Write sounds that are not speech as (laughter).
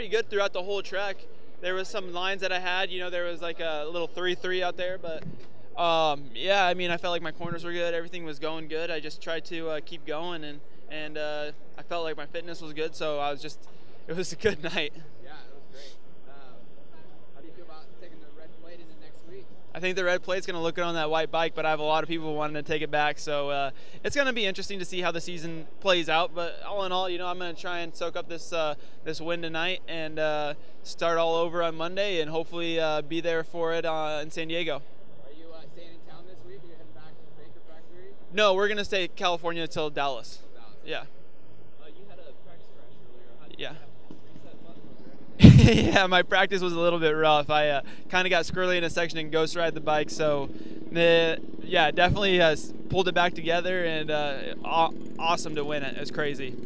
pretty good throughout the whole track. There was some lines that I had. You know, there was like a little three-three out there, but um, yeah, I mean, I felt like my corners were good. Everything was going good. I just tried to uh, keep going, and and uh, I felt like my fitness was good. So I was just, it was a good (laughs) night. Yeah, it was great. Um, how do you feel about taking the red plate into next week? I think the red plate's going to look good on that white bike, but I have a lot of people wanting to take it back. So uh, it's going to be interesting to see how the season plays out. But all in all, you know, I'm going to try and soak up this uh, this win tonight and uh, start all over on Monday and hopefully uh, be there for it uh, in San Diego. Are you uh, staying in town this week? Are you heading back to the Baker factory? No, we're going to stay in California until Dallas. Dallas. Yeah. Uh, (laughs) yeah, my practice was a little bit rough. I uh, kind of got squirrely in a section and ghost ride the bike. So, yeah, definitely uh, pulled it back together and uh, aw- awesome to win it. It was crazy.